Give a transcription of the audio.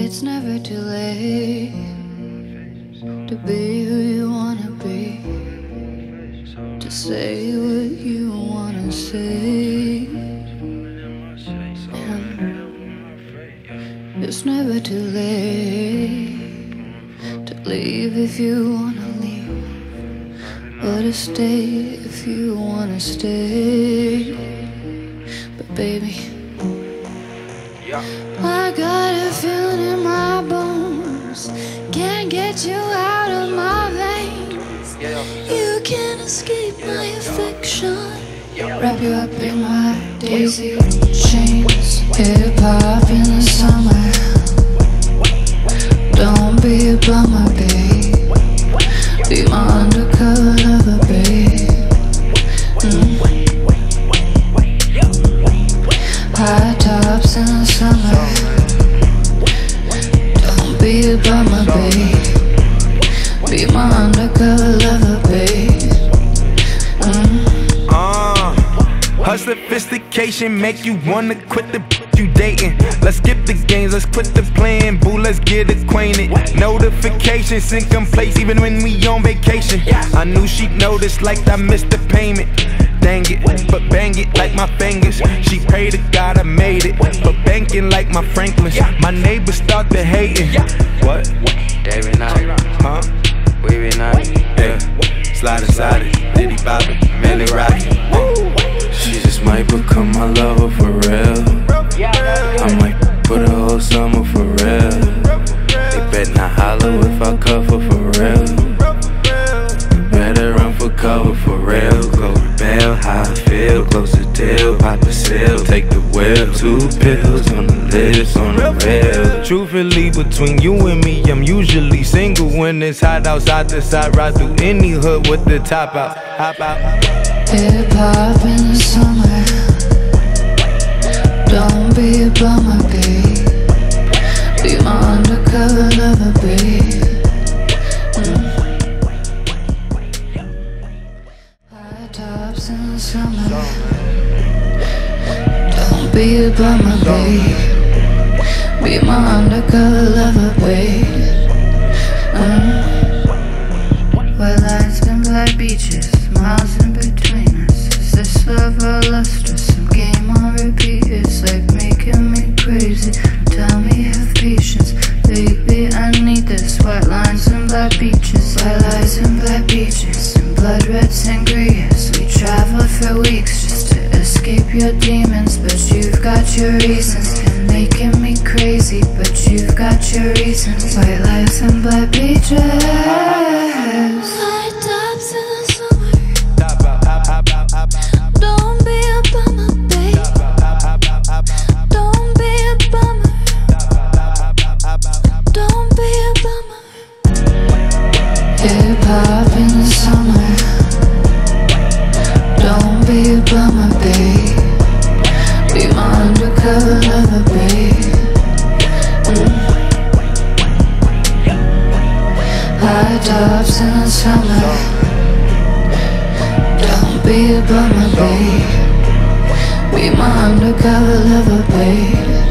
It's never too late to be who you wanna be, to say what you wanna say. And it's never too late to leave if you wanna leave, or to stay if you wanna stay. But baby, I got a in my bones. Can't get you out of my veins. You can't escape my affection. Wrap you up in my daisy chains. Hip hop be a bummer, babe. Be my undercover lover, babe. Mm. Uh, her sophistication make you wanna quit the you dating. Let's skip the games, let's quit the playing. Boo, let's get acquainted. Notifications in place even when we on vacation. I knew she'd notice like I missed the payment. Dang it, but bang it like my fingers. She prayed to God I made it, but banking like my Franklins. My neighbors start to hating. What? Every night, Huh? we be night. Yeah. Slide inside it, Diddy it, Millie rock. She just might become my lover for real. I might put a Two pills on the lips, on the rail. Truthfully, between you and me, I'm usually single when it's hot outside the side. Ride through any hood with the top out. Hop out. Hip hop in the summer. Don't be a bummer, babe. Be my undercover lover, babe. Mm. High tops in the summer. Be a bummer, babe. Be my undercover lover, babe. Mm. Where lights and black beaches, miles in between us. Is this love or lust or some game on repeat? It's like making me crazy. Tell me have patience, baby. I need this. White lines and black beaches, white lights and black beaches, and blood red sangrias. We travel for weeks escape your demons, but you've got your reasons. You're making me crazy, but you've got your reasons. White lights and black beaches. High tops in the summer. Don't be a bummer, babe. Don't be a bummer. Don't be a bummer. Hip hop in the summer. Be bummer, babe. Be my undercover lover, babe. High tops in the summer. Don't be a bummer, babe. Be my undercover lover, babe.